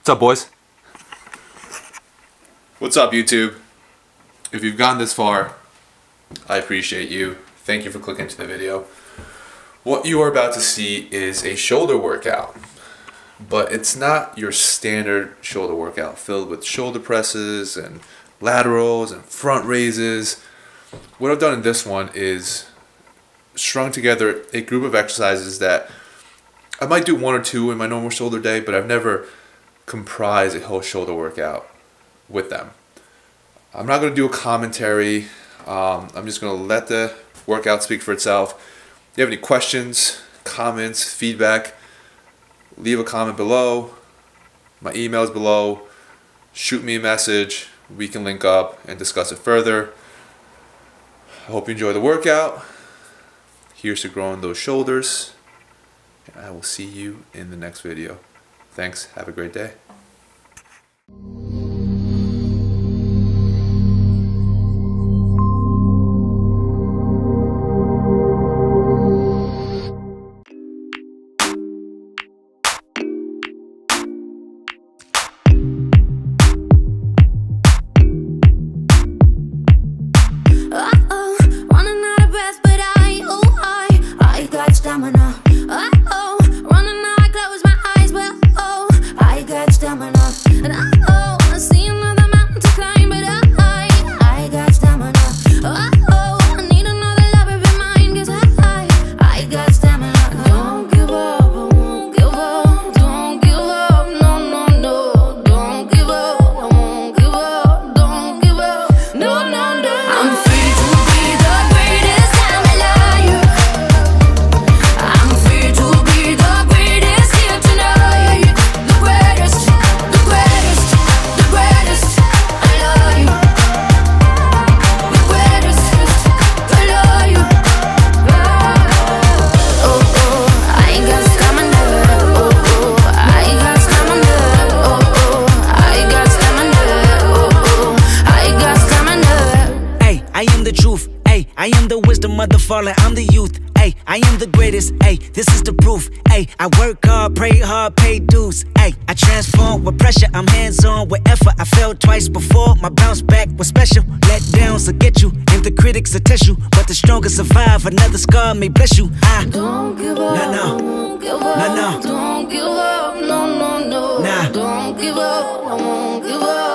What's up, boys? What's up, YouTube? If you've gotten this far, I appreciate you. Thank you for clicking to the video. What you are about to see is a shoulder workout, but it's not your standard shoulder workout filled with shoulder presses and laterals and front raises. What I've done in this one is strung together a group of exercises that I might do one or two in my normal shoulder day, but I've never comprised a whole shoulder workout with them. I'm not going to do a commentary. Um, I'm just going to let the workout speak for itself. If you have any questions, comments, feedback, leave a comment below. My email is below. Shoot me a message. We can link up and discuss it further. I hope you enjoy the workout. Here's to growing those shoulders. And I will see you in the next video. Thanks. Have a great day. I am the wisdom of the fallen, I'm the youth. Ay, I am the greatest, ay, this is the proof. Ay, I work hard, pray hard, pay dues. Ay, I transform with pressure, I'm hands on with effort. I fell twice before, my bounce back was special. Let downs will get you, and the critics will test you. But the strongest survive, another scar may bless you. I don't give up, no, no, don't give up, no, no, don't give up, no, no, no, nah, don't give up, I won't give up.